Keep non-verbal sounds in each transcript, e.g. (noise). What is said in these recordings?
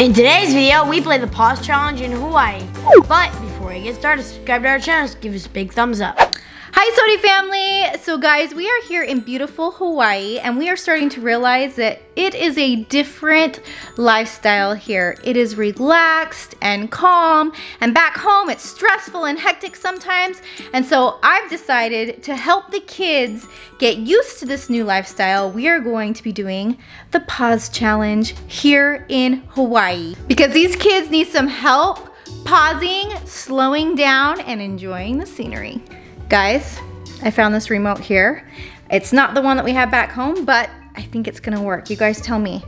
In today's video, we play the Pause Challenge in Hawaii. But before we get started, subscribe to our channel, give us a big thumbs up. Hi SOTY family! So guys, we are here in beautiful Hawaii and we are starting to realize that it is a different lifestyle here. It is relaxed and calm and back home it's stressful and hectic sometimes. And so I've decided to help the kids get used to this new lifestyle. We are going to be doing the Pause Challenge here in Hawaii because these kids need some help pausing, slowing down, and enjoying the scenery. Guys, I found this remote here. It's not the one that we have back home, but I think it's gonna work. You guys tell me.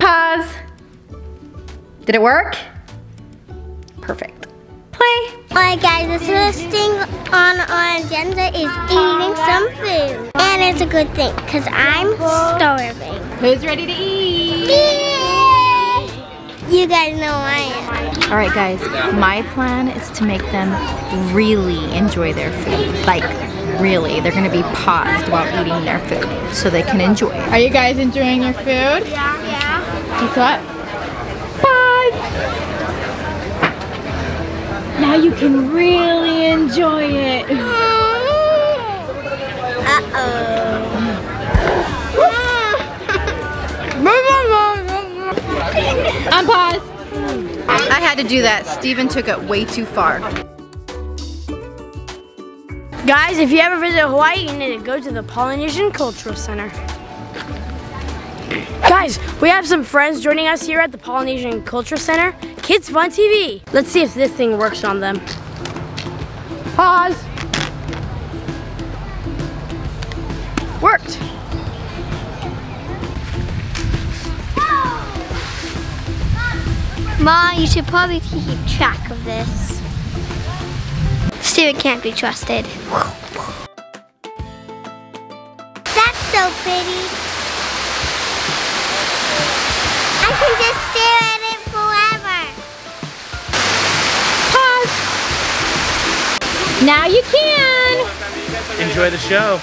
Pause. Did it work? Perfect. Play. Alright guys, the first thing on our agenda is eating some food. And it's a good thing, because I'm starving. Who's ready to eat? Yay! You guys know I am. All right, guys, my plan is to make them really enjoy their food. Like, really. They're gonna be paused while eating their food so they can enjoy it. Are you guys enjoying your food? Yeah, yeah. Guess what? Pause! Now you can really enjoy it. Uh-oh. Unpause. I had to do that. Stephen took it way too far. Guys, if you ever visit Hawaii, you need to go to the Polynesian Cultural Center. Guys, we have some friends joining us here at the Polynesian Cultural Center. Kids Fun TV. Let's see if this thing works on them. Pause. Worked. Ma, you should probably keep track of this. Stephen can't be trusted. That's so pretty. I can just stare at it forever. Pause. Now you can. Enjoy the show.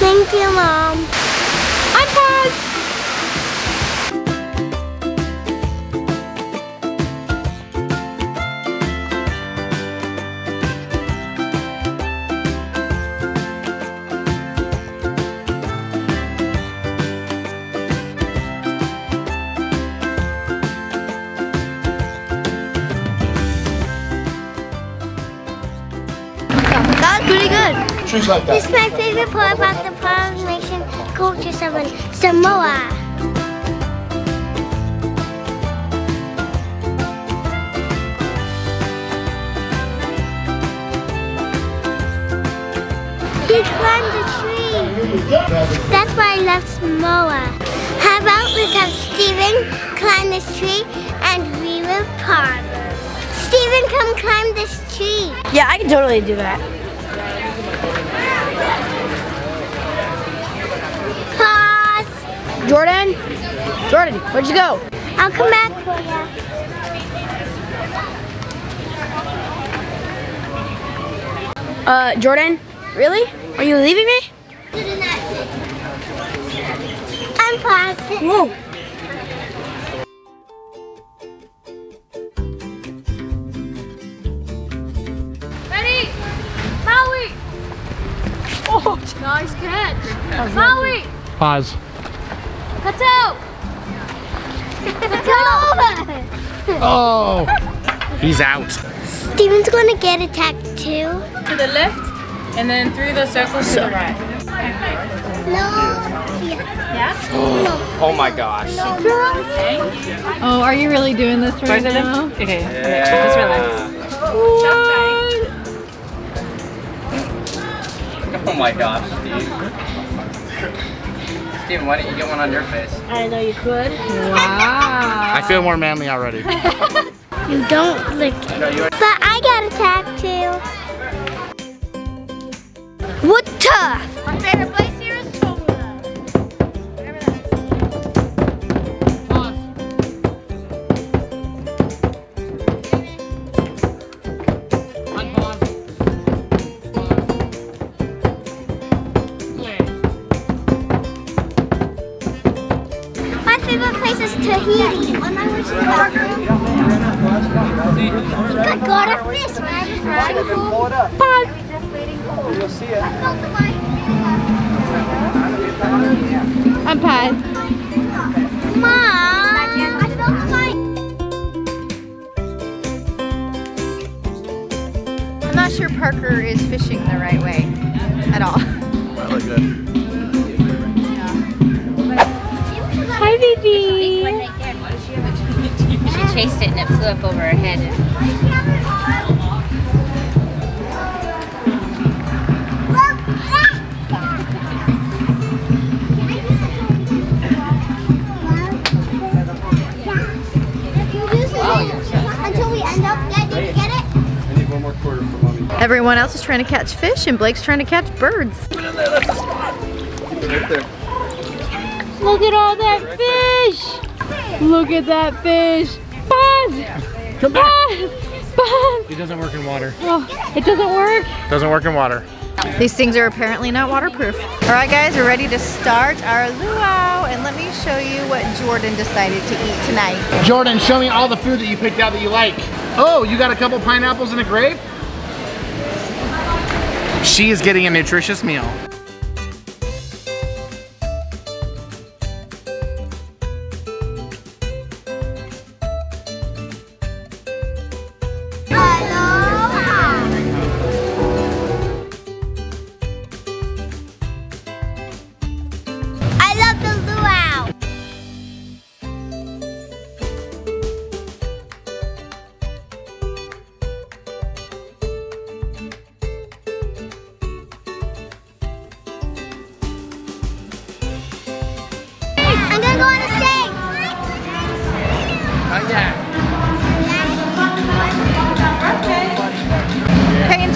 Thank you, Mom. Unpause. Trees like This is my favorite part about the Polynesian Culture Center, Samoa. He climbed the tree. That's why I love Samoa. How about let's have Stephen climb this tree and we will pause. Stephen, come climb this tree. Yeah, I can totally do that. Pause. Jordyn? Jordyn, where'd you go? I'll come back for you. Uh, Jordyn? Really? Are you leaving me? I'm paused. Whoa. Ready? Maui. Oh, nice catch. Maui. Pause. Cut out. Oh, he's out. Stephen's gonna get attacked too. to the left and then through the circle to the right. No. Yeah. Yeah. Oh my gosh. Oh, are you really doing this right Both of them? now? Okay, just relax. Oh my gosh, Steve. Stephen, why don't you get one on your face? I know you could. Wow. I feel more manly already. (laughs) You don't lick it. No, you But I got attacked too. What tough? Man. Pause. You'll see it. I felt like I'm pause. Mom. I felt like I'm not sure Parker is fishing the right way at all. That look good. Hi, baby. She chased it and it flew up over her head. Everyone else is trying to catch fish and Blake's trying to catch birds. Look at all that fish. Look at that fish. Pause. Come back. Pause. Pause. It doesn't work in water. Oh, it doesn't work. Doesn't work in water. These things are apparently not waterproof. All right, guys, we're ready to start our luau, and let me show you what Jordyn decided to eat tonight. Jordyn, show me all the food that you picked out that you like. Oh, you got a couple pineapples and a grape? She is getting a nutritious meal. Not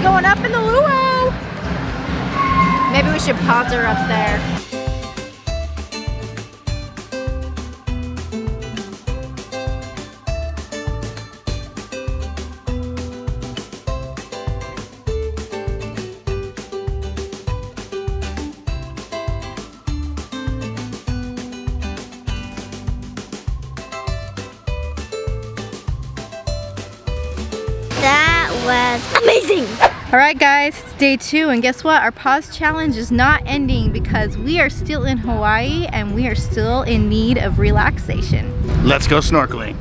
going up in the luau. Maybe we should pause her up there. Was amazing. All right, guys, it's day two, and guess what? Our pause challenge is not ending because we are still in Hawaii and we are still in need of relaxation. Let's go snorkeling.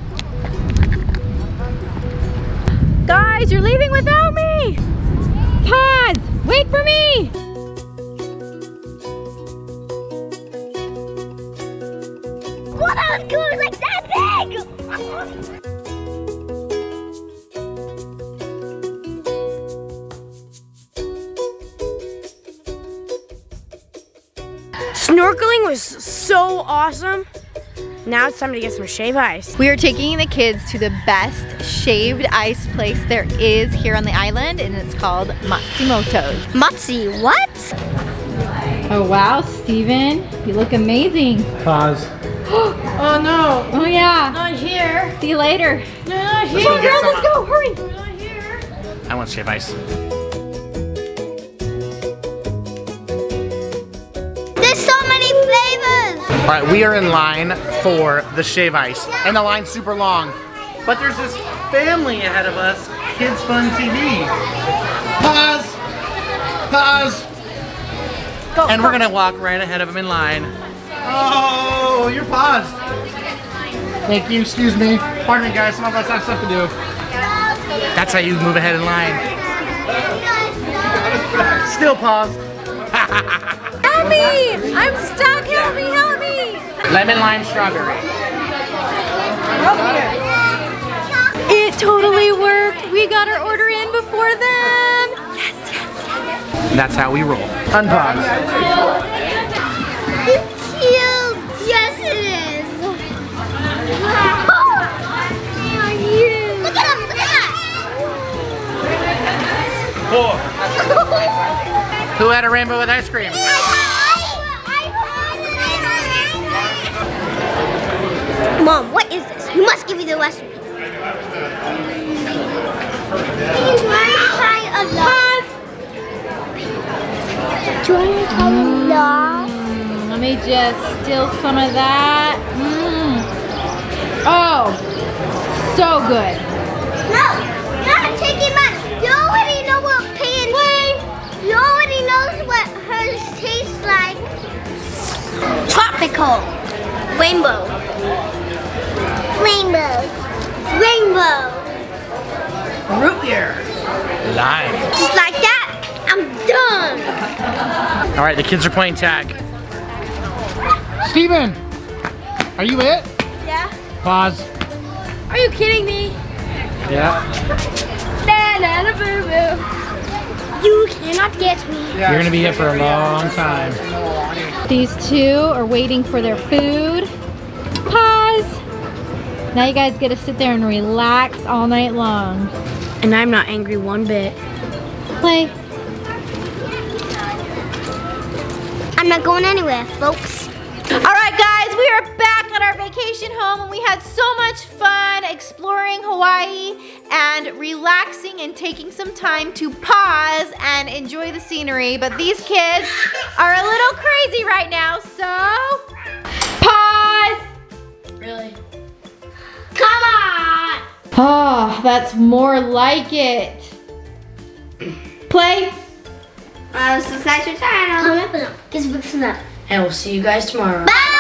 Guys, you're leaving without me! Pause. Wait for me. What I was like that big. (laughs) Snorkeling was so awesome. Now it's time to get some shave ice. We are taking the kids to the best shaved ice place there is here on the island, and it's called Matsumoto's. Mutzi, what? Oh, wow, Stephen. You look amazing. Pause. (gasps) Oh no, Oh, yeah. not here. See you later. No, Not Let's go get some. Let's go. Hurry. Not here. I want shave ice. All right, we are in line for the shave ice, and the line's super long. But there's this family ahead of us, Kids Fun TV. Pause. Pause. and we're gonna walk right ahead of them in line. Oh, you're paused. Thank you. Excuse me. Pardon me, guys. Some of us have stuff to do. That's how you move ahead in line. Still paused. Help (laughs) Lemon lime strawberry. It totally worked! We got our order in before them! Yes, yes, yes! That's how we roll. Unpause. It's cute. Yes, it is. Wow. Look at him. Look at Who had a rainbow with ice cream? Mom, what is this? You must give me the recipe. You want to try a lot? Do you want to try a lot? Let me just steal some of that. Mmm. Oh, so good. No, you're not taking mine. You already know what pan. You already knows what hers tastes like. Tropical. Rainbow. Rainbow. Rainbow. Root beer. Lime. Just like that, I'm done. All right, the kids are playing tag. Stephen, are you it? Yeah. Pause. Are you kidding me? Yeah. Na na na boo boo. You cannot get me. You're gonna be here for a long time. These two are waiting for their food. Pause. Now you guys get to sit there and relax all night long. And I'm not angry one bit. Play. I'm not going anywhere, folks. All right, guys, we are back at our vacation home and we had so much fun exploring Hawaii and relaxing and taking some time to pause and enjoy the scenery. But these kids are a little crazy right now, so on. Oh, that's more like it. Play. Uh, subscribe to your channel. Comment below. Give us a big thumbs up. And we'll see you guys tomorrow. Bye.